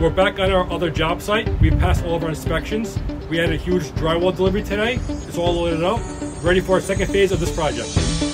We're back at our other job site. We passed all of our inspections. We had a huge drywall delivery today. It's all loaded up, ready for our second phase of this project.